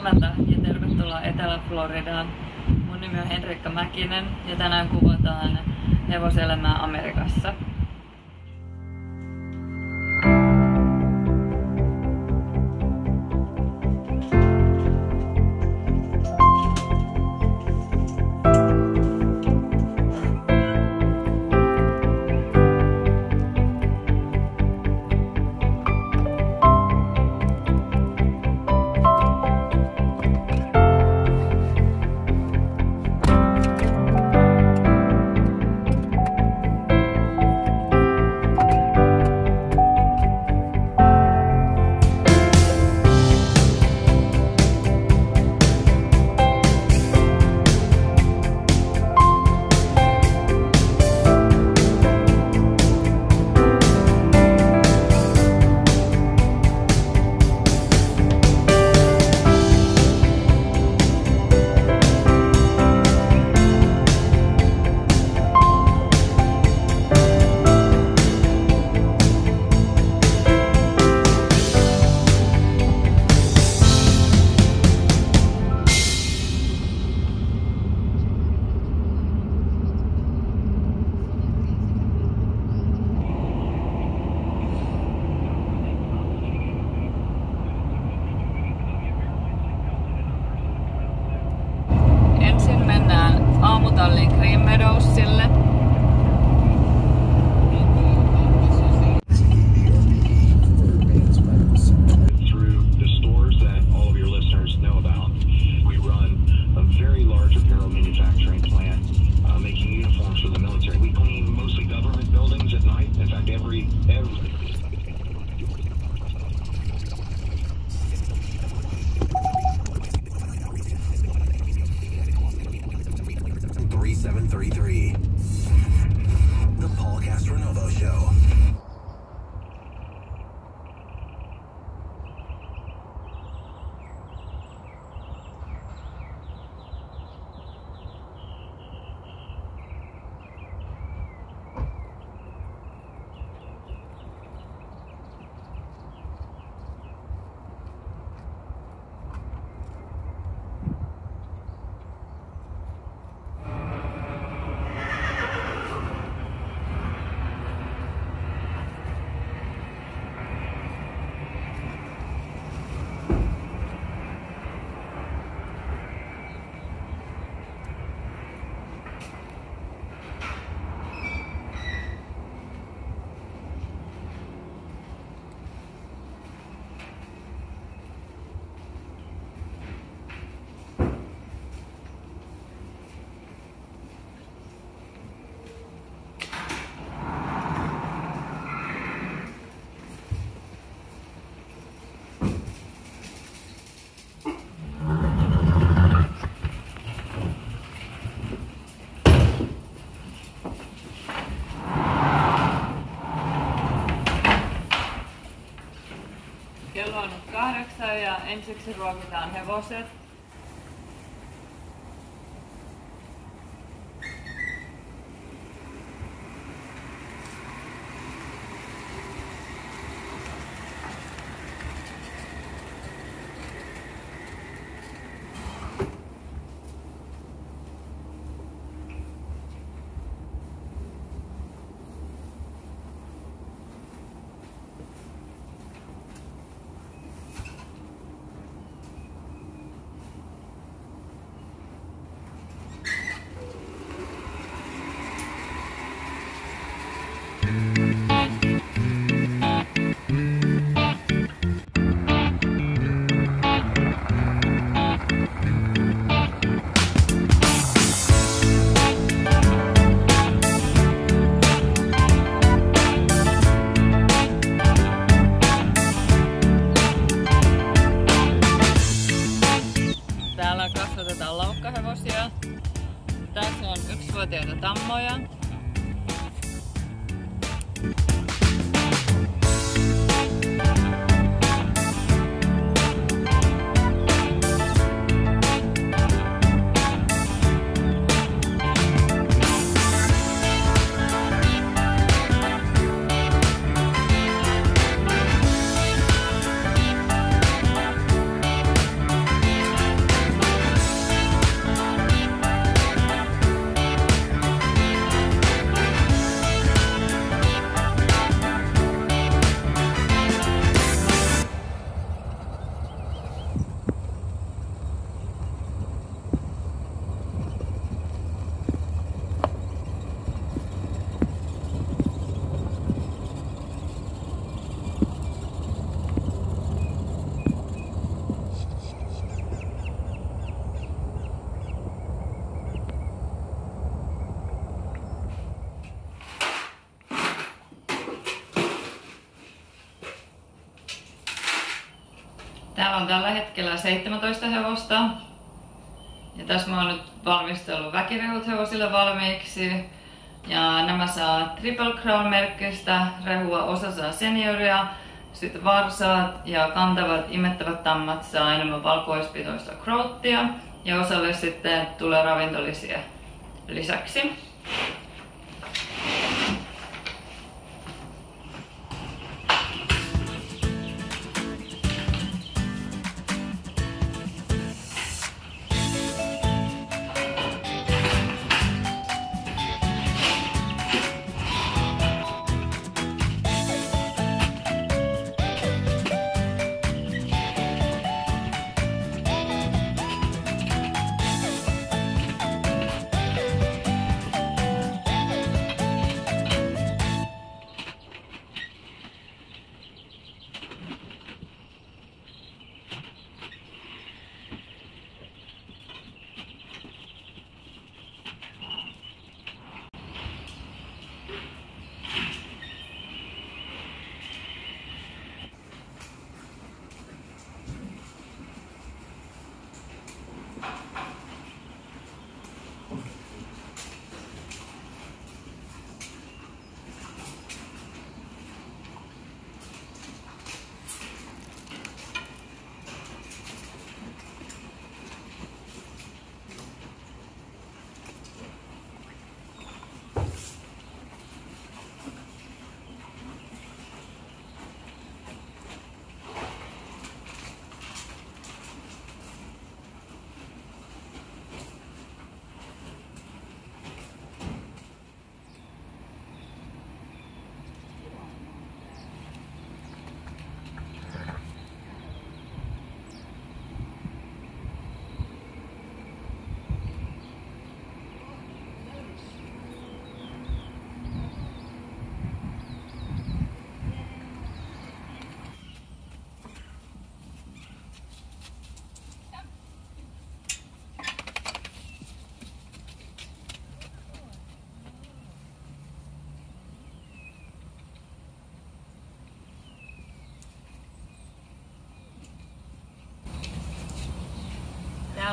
huomenta ja tervetuloa Etelä-Floridaan. Mun nimi on Henrikka Mäkinen ja tänään kuvataan hevoselämää Amerikassa. mennään aamutallin Green Meadowsille. Einzig Rohr getan, Herr Borstedt. kasvateita tammoja. On tällä hetkellä 17 hevosta. Ja tässä mä oon nyt valmistellut väkirehut hevosille valmiiksi. Ja nämä saa Triple Crown-merkkistä rehua, osa saa senioria, sitten varsaat ja kantavat imettävät tammat saa enemmän valkoispitoista krouttia ja osalle sitten tulee ravintolisia lisäksi.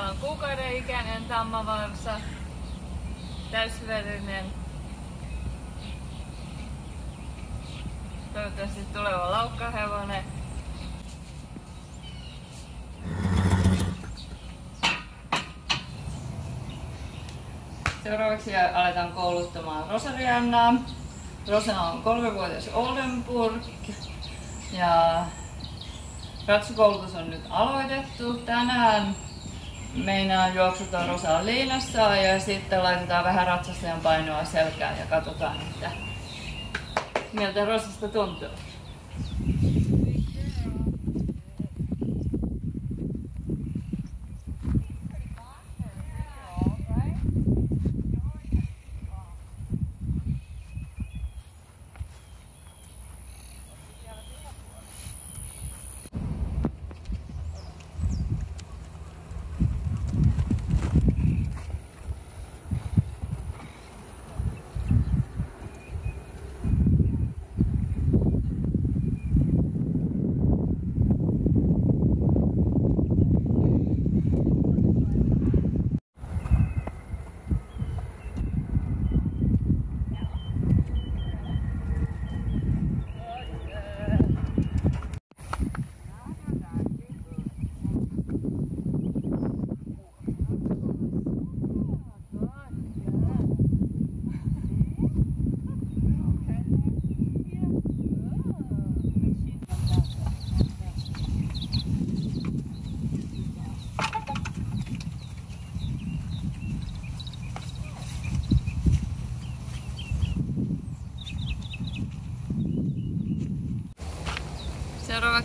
On kuukauden ikäinen tammavarsa, täysverinen. Toivottavasti tuleva laukkahevonen. Seuraavaksi aletaan kouluttamaan Rosariannaa. Rosa on kolmevuotias Oldenburg ja ratsukoulutus on nyt aloitettu tänään. Meinaan juoksutaan Rosaa liinassa ja sitten laitetaan vähän ratsastajan painoa selkään ja katsotaan, että miltä Rosasta tuntuu.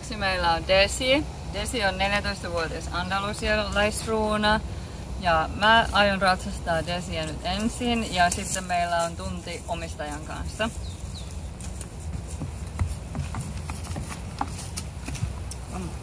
Lisäksi meillä on Desi. Desi on 14-vuotias andalusialaisruuna. Ja mä aion ratsastaa Desiä nyt ensin ja sitten meillä on tunti omistajan kanssa. Vamos.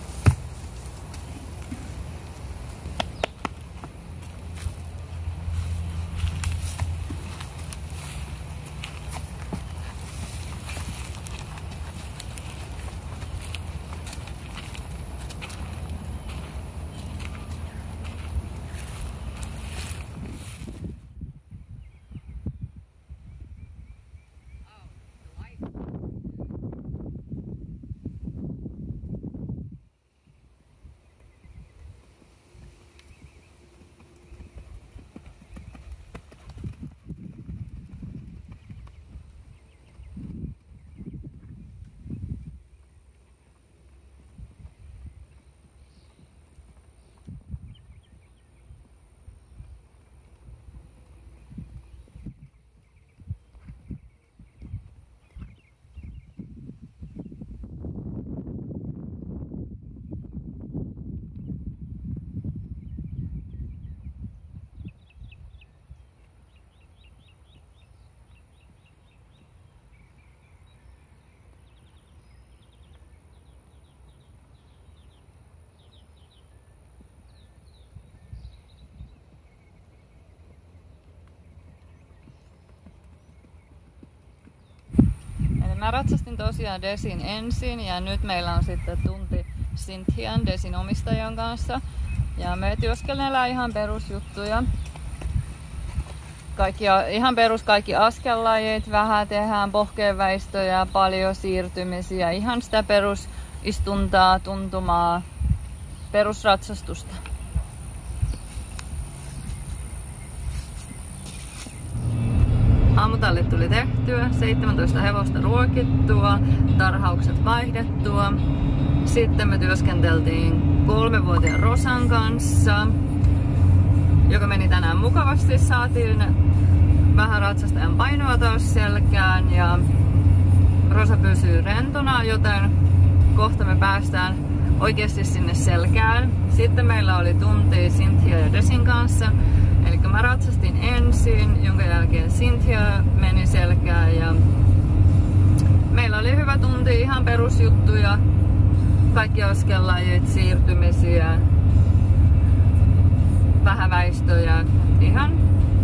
Ratsastin tosiaan Desin ensin ja nyt meillä on sitten tunti Cynthian Desin omistajan kanssa. Ja me työskennellään ihan perusjuttuja. Kaikki, ihan perus kaikki askellajit, vähän tehdään pohkeenväistöjä, paljon siirtymisiä, ihan sitä perusistuntaa, tuntumaa, perusratsastusta. Aamutallit tuli tehtyä, 17 hevosta ruokittua, tarhaukset vaihdettua. Sitten me työskenteltiin kolmevuotiaan Rosan kanssa, joka meni tänään mukavasti. Saatiin vähän ratsastajan painoa taas selkään ja Rosa pysyy rentona, joten kohta me päästään oikeasti sinne selkään. Sitten meillä oli tunti Cynthia ja Desin kanssa. Eli mä ratsastin ensin, jonka jälkeen Cynthia meni selkään ja meillä oli hyvä tunti, ihan perusjuttuja, kaikki askellajit, siirtymisiä, vähäväistöjä, ihan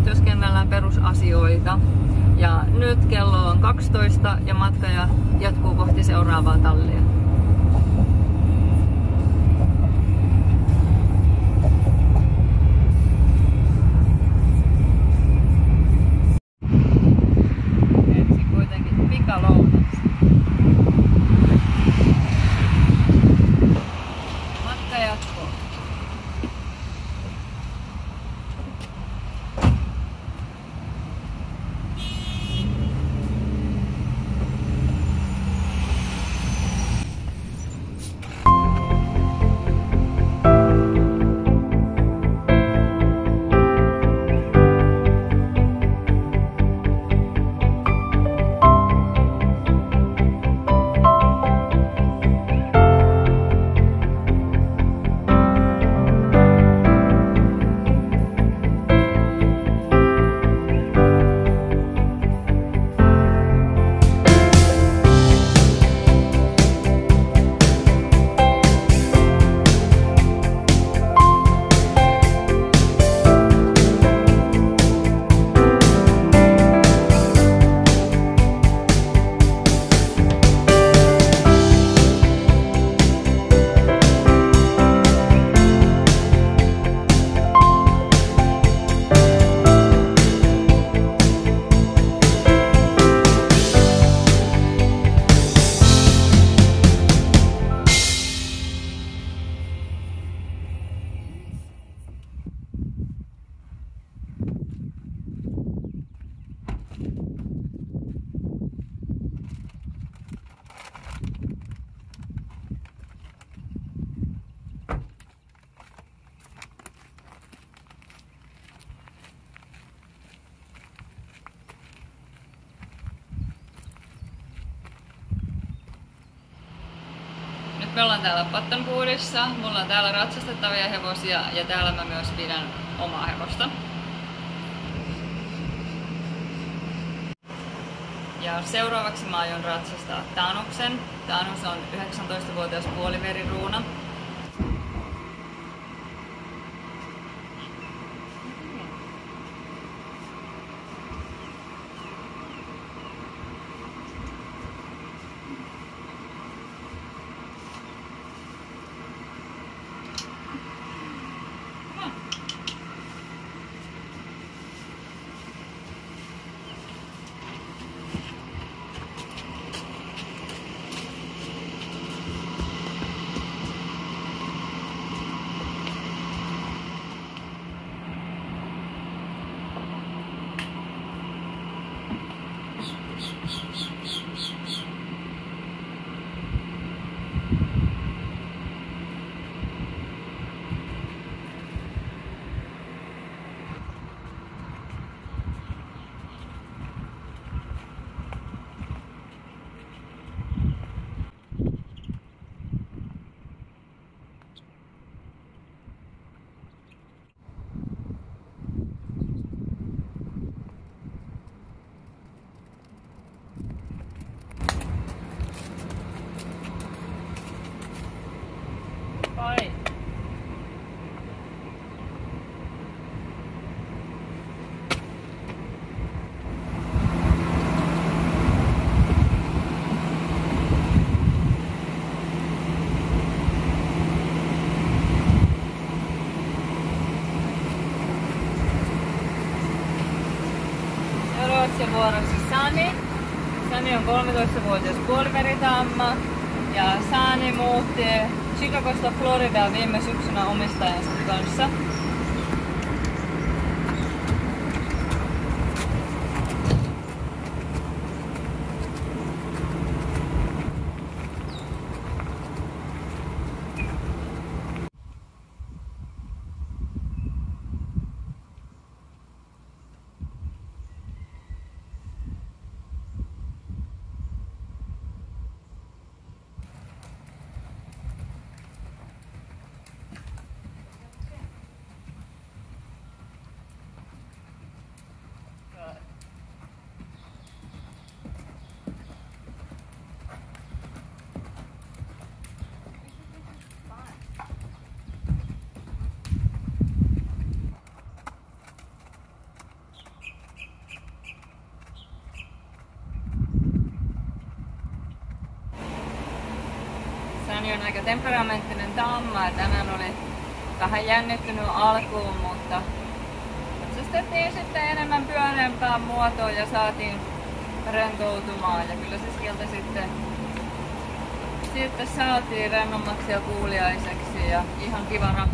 työskennellään perusasioita. Ja nyt kello on 12 ja matka jatkuu kohti seuraavaa tallia. Ollaan täällä Pattonwoodissa, mulla on täällä ratsastettavia hevosia ja täällä mä myös pidän omaa hevosta. Ja seuraavaksi mä aion ratsastaa Tanuksen. Tanus on 19-vuotias puoliveriruuna. 13-vuotias puoliveritamma ja Sani muutti Chicagosta Floridaan viime syksynä omistajansa kanssa. Sani on aika temperamenttinen tamma tänään oli vähän jännittynyt alkuun, mutta katsastettiin sitten enemmän pyöreämpää muotoa ja saatiin rentoutumaan. Ja kyllä se sieltä sitten, sitten saatiin rennommaksi ja kuuliaiseksi ja ihan kiva on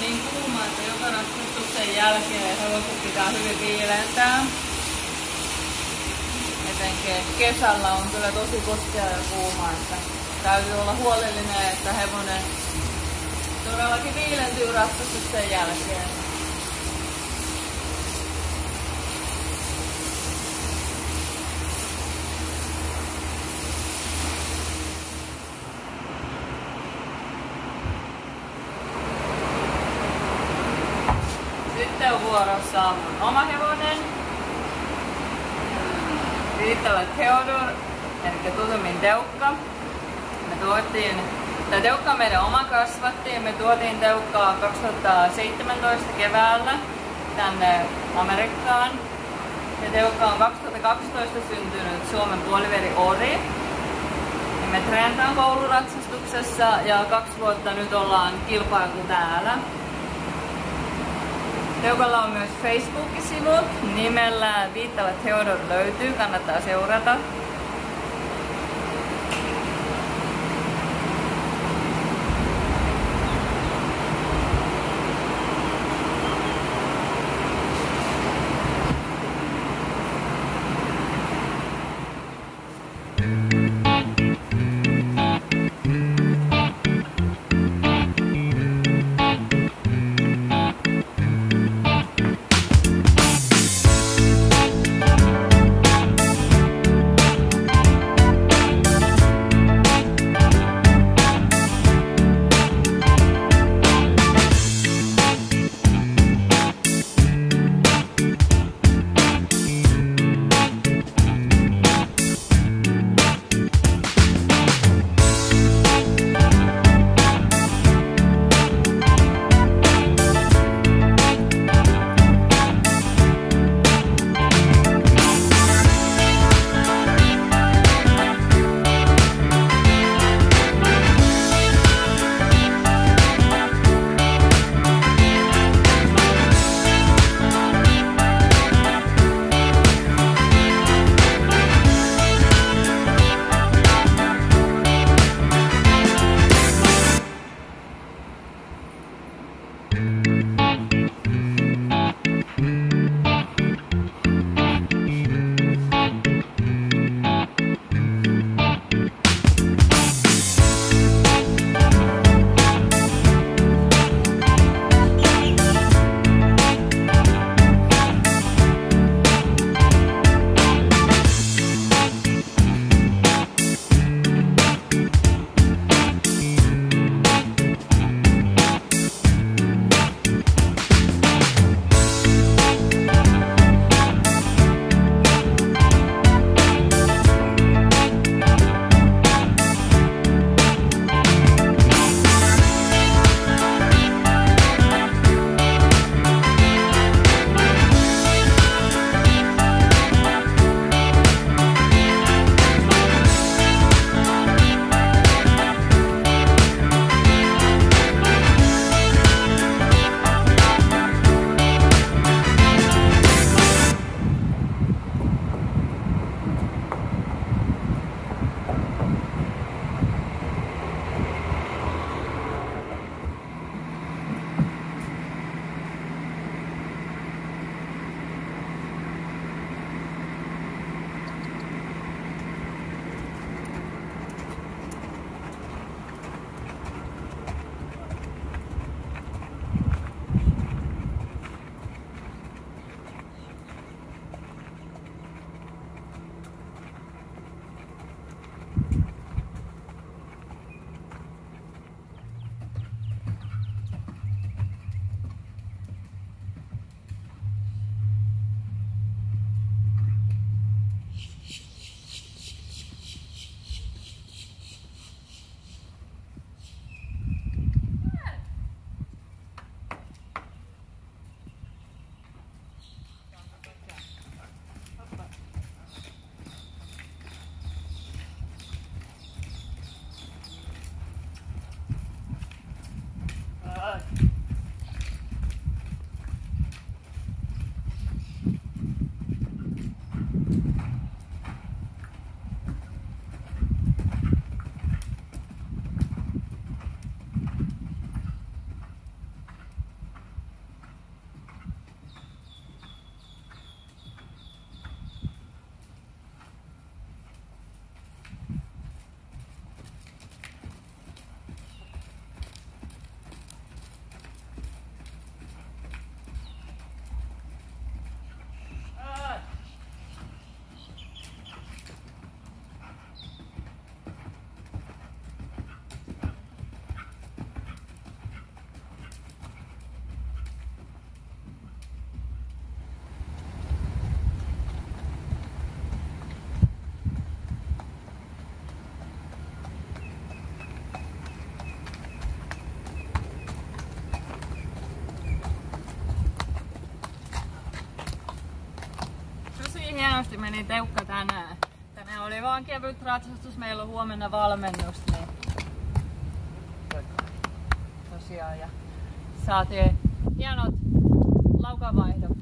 niin kuuma, että joka ratsastuksen jälkeen hevoset pitää hyvin viilentää etenkin kesällä on kyllä tosi koskea ja kuuma, että täytyy olla huolellinen, että hevonen todellakin viilentyy ratsastuksen jälkeen. Sitten on vuorossa oma hevonen, riittävä Theodor, eli tutummin Teukka. Me tuotiin, tai Teukka on meidän oma kasvatti me tuotiin Teukkaa 2017 keväällä tänne Amerikkaan. Ja Teukka on 2012 syntynyt Suomen puoliveri Ori. Me treenataan kouluratsastuksessa ja kaksi vuotta nyt ollaan kilpailu täällä. Teukalla on myös Facebook-sivut nimellä Viittava Theodor löytyy, kannattaa seurata. Meni teukka tänään. Tänään oli vaan kevyt ratsastus, meillä on huomenna valmennus, niin tosiaan ja saatiin hienot laukavaihdokkin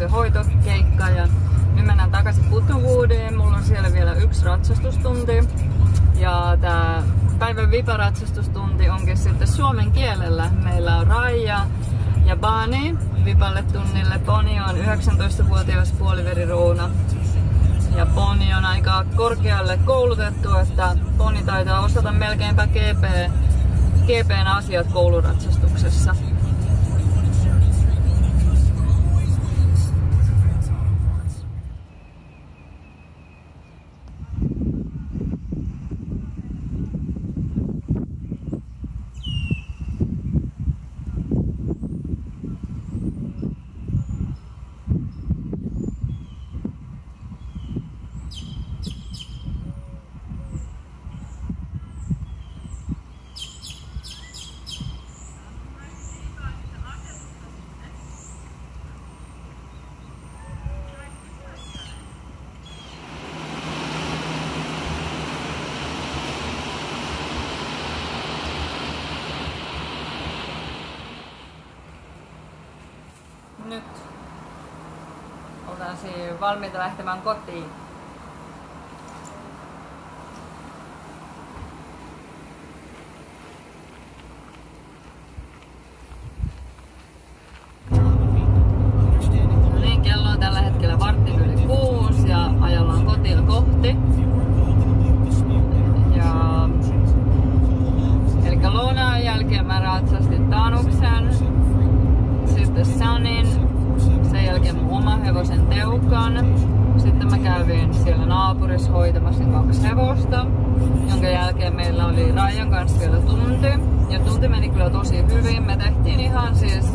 hevosen hoitokeikka ja nyt mennään takaisin Putnuwoodiin. Mulla on siellä vielä yksi ratsastustunti. Ja tää päivän vipaраtsastustunti onkin sitten suomen kielellä. Meillä on Raija ja Bani vipalle tunnille. Boni on 19-vuotias puoliveriruuna. Ja Boni on aika korkealle koulutettu, että Boni taitaa osata melkeinpä GP, GPn asiat kouluratsastuksessa. Nyt ollaan siinä valmiita lähtemään kotiin. No niin, kello on tällä hetkellä vartti yli kuusi ja ajellaan kotia kohti. Ja Eli lounaan jälkeen mä ratsastin Tanuksen, sitten Sanin, sen jälkeen mun oma hevosen Teukan. Sitten mä kävin siellä naapurissa hoitamassa kaksi hevosta, jonka jälkeen meillä oli Rajan kanssa vielä tunti. Ja tunti meni kyllä tosi hyvin. Me tehtiin ihan siis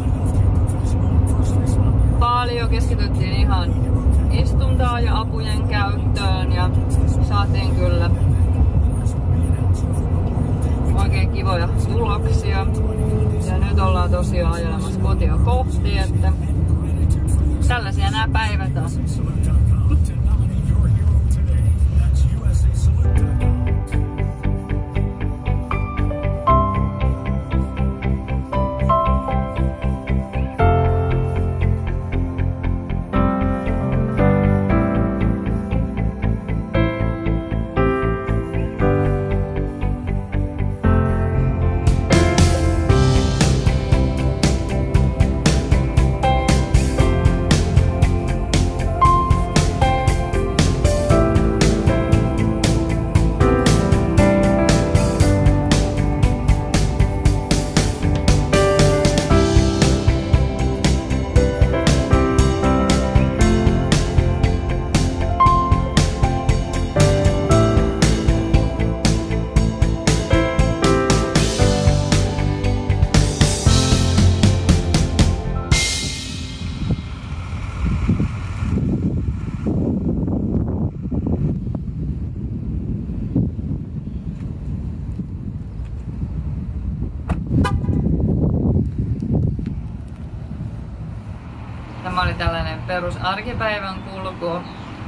paljon, keskityttiin ihan istuntaa ja apujen käyttöön ja saatiin kyllä oikein kivoja tuloksia. Ja nyt ollaan tosiaan ajelemassa kotia kohti, että tällaisia nämä päivät on. Tällainen perus arkipäivän kulku.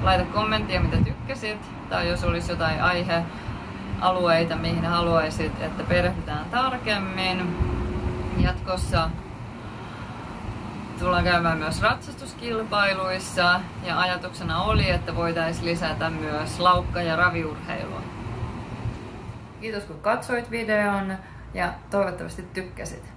Laita kommenttia mitä tykkäsit tai jos olisi jotain aihealueita, mihin haluaisit, että perehdytään tarkemmin. Jatkossa tullaan käymään myös ratsastuskilpailuissa ja ajatuksena oli, että voitaisiin lisätä myös laukka- ja raviurheilua. Kiitos kun katsoit videon ja toivottavasti tykkäsit.